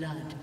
Blood.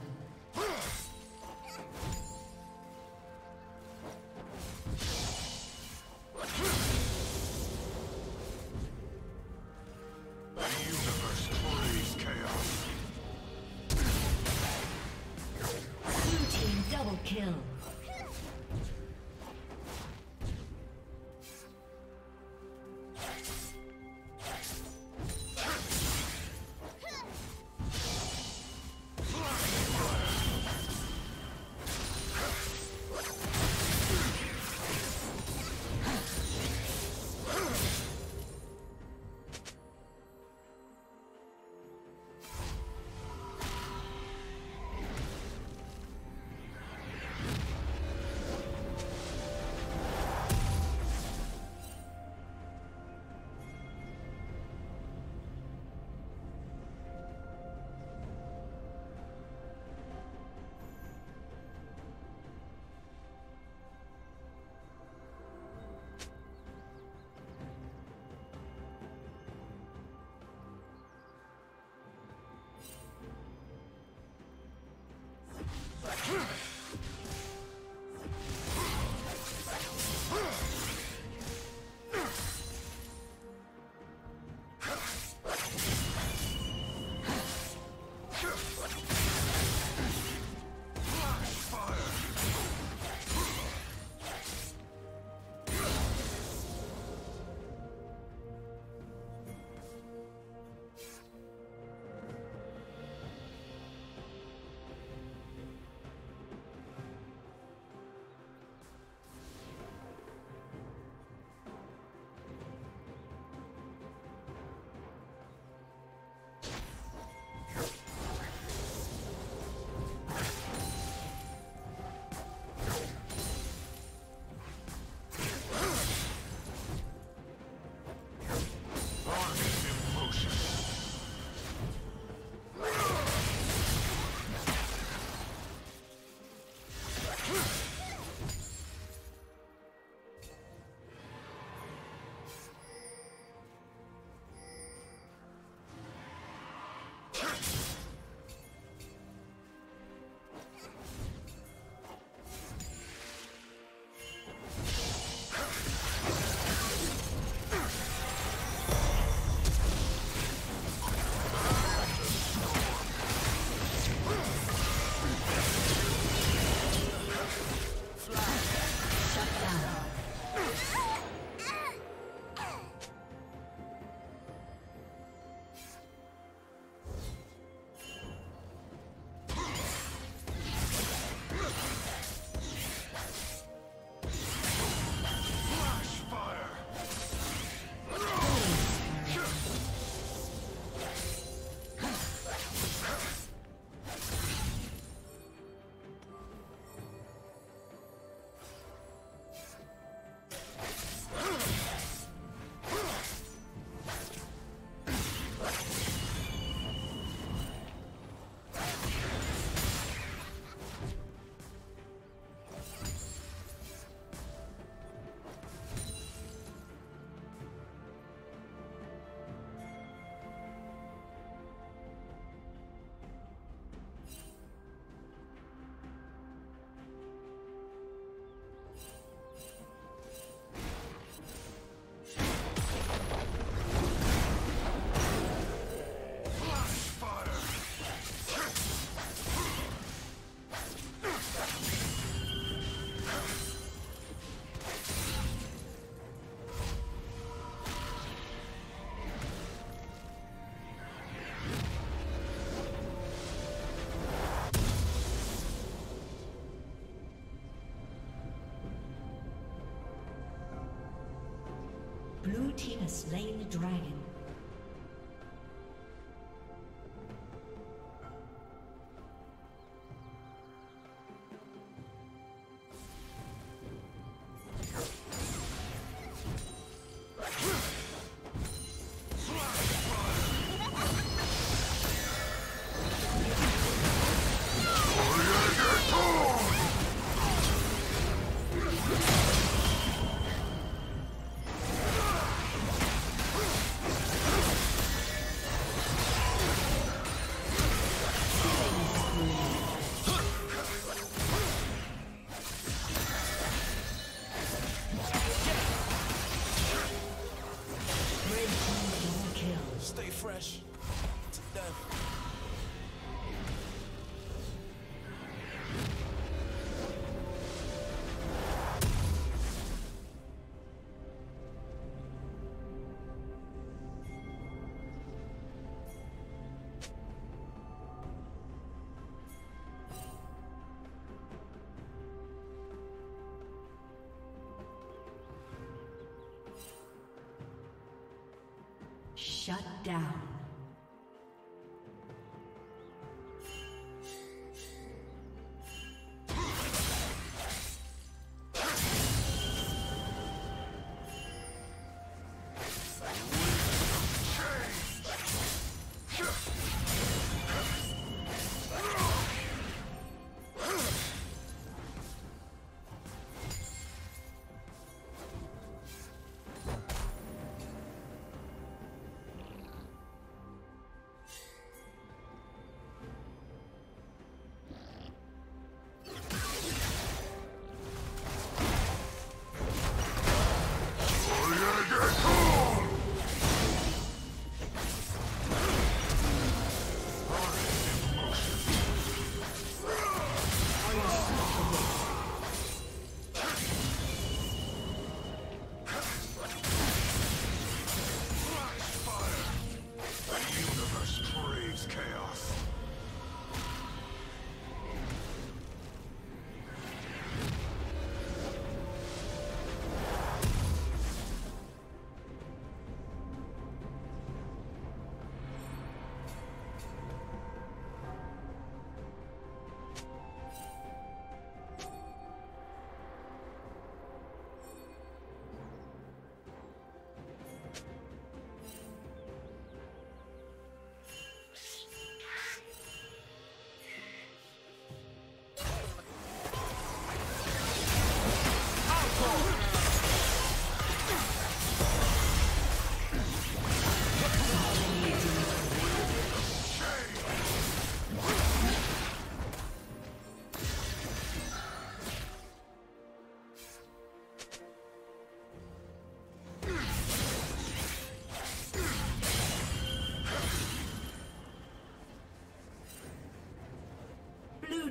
Team has slain the dragon. Shut down.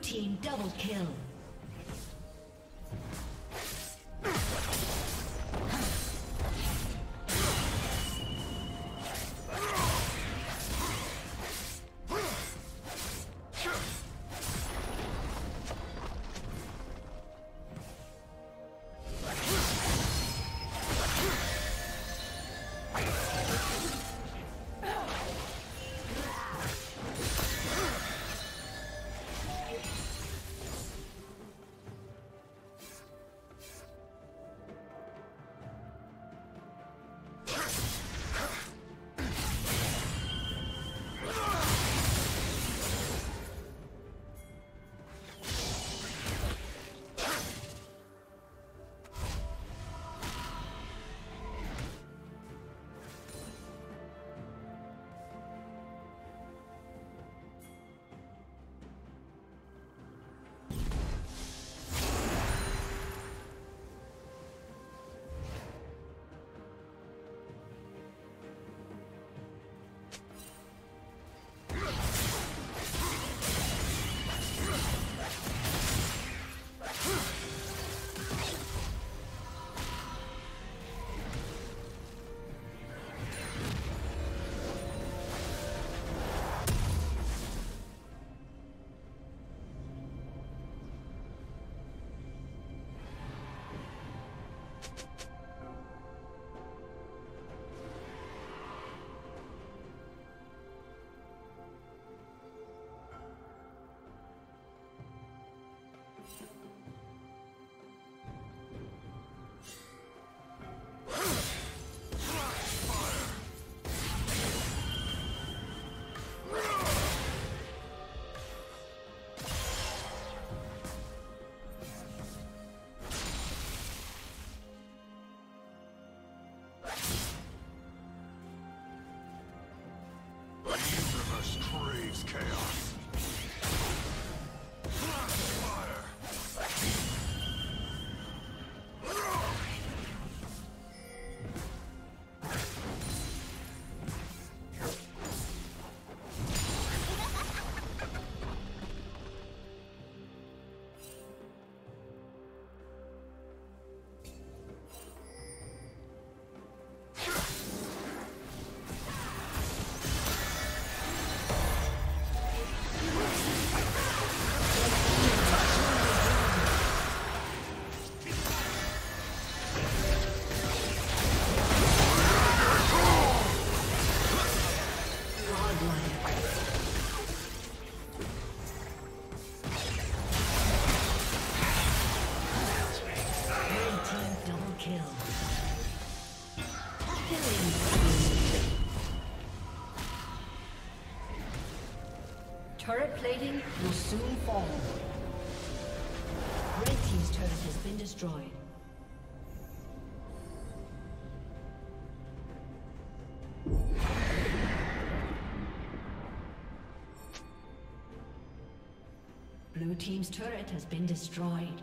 Team double kill. chaos. Turret plating will soon fall. Red Team's turret has been destroyed. Blue Team's turret has been destroyed.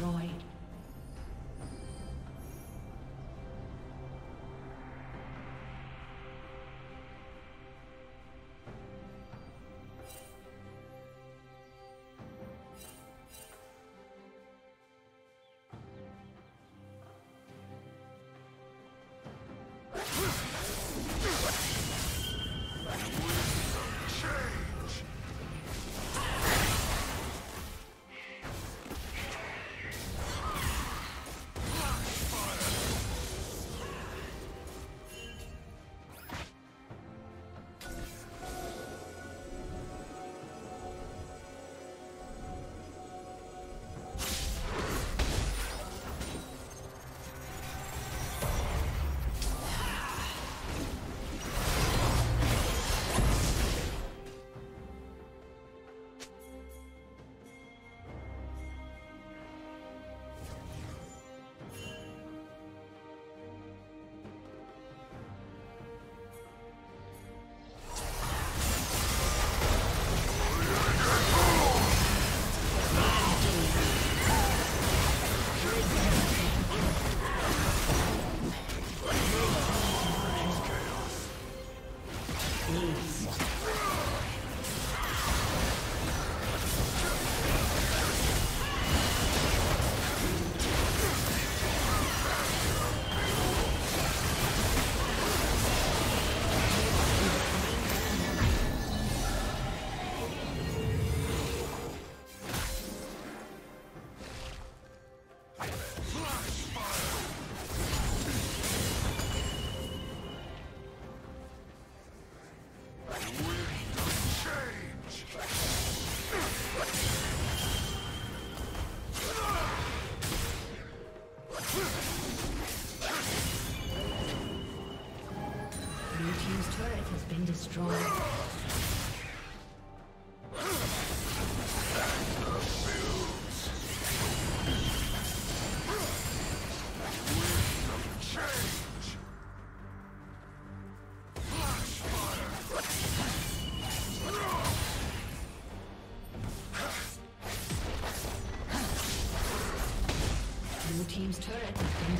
destroyed.